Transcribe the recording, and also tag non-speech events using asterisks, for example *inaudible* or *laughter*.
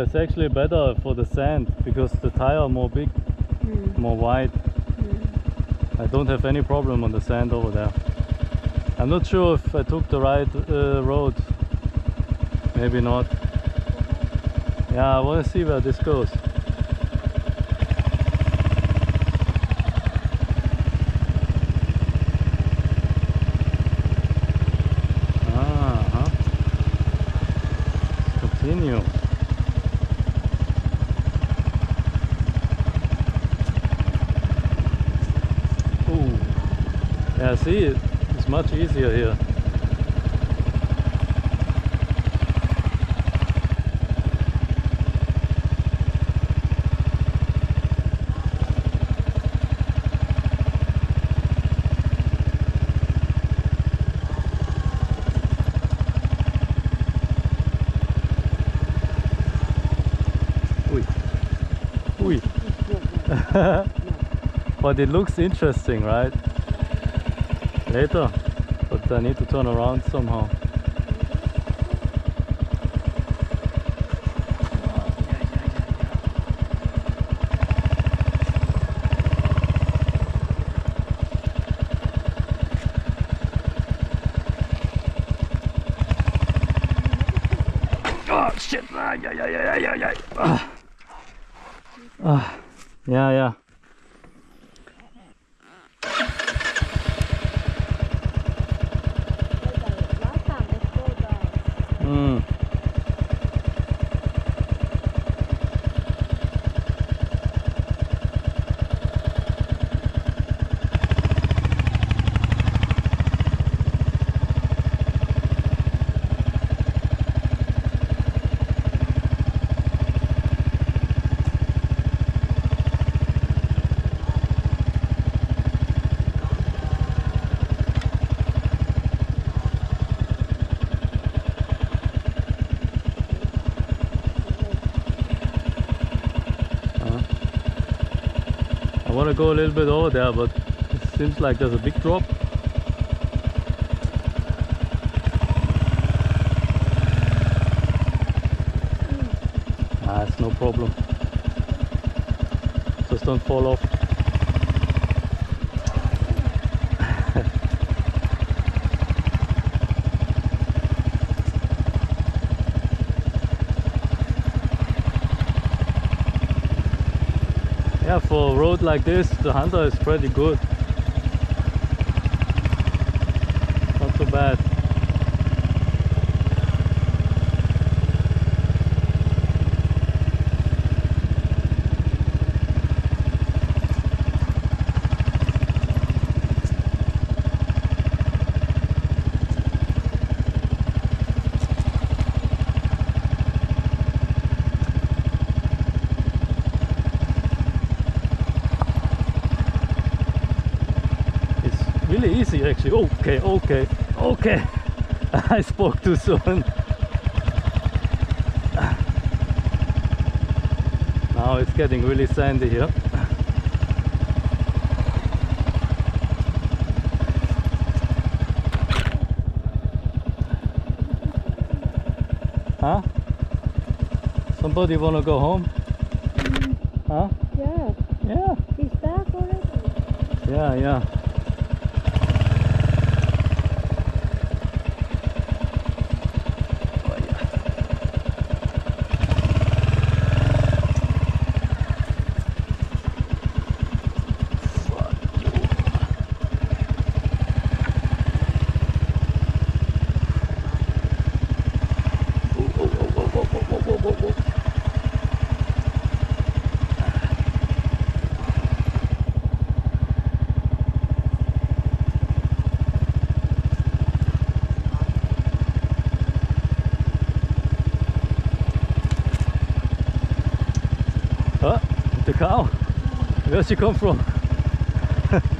Hunter actually better for the sand because the tire more big, Mm. more wide. I don't have any problem on the sand over there. I'm not sure if I took the right uh, road. Maybe not. Yeah, I want to see where this goes. Ah, huh. Continue. Ooh. Yeah, see, it- it's much easier here. *laughs* But it looks interesting, right? Later. But I need to turn around somehow. Oh shit! Ah, yeah, yeah, yeah, yeah, yeah. Ah. Ah. Yeah, yeah. Last time I saw that. Mm. I want to go a little bit over there, but it seems like there's a big drop. Ah, it's no problem. Just don't fall off. Yeah, for a road like this, the Honda is pretty good. Not so bad. It's really easy actually. Okay, okay, okay. *laughs* I spoke too soon. Now it's getting really sandy here. Huh? Somebody wanna go home? Mm. Huh? Yeah. Yeah. He's back already. Yeah, yeah. Oh, the cow. Where she come from? *laughs*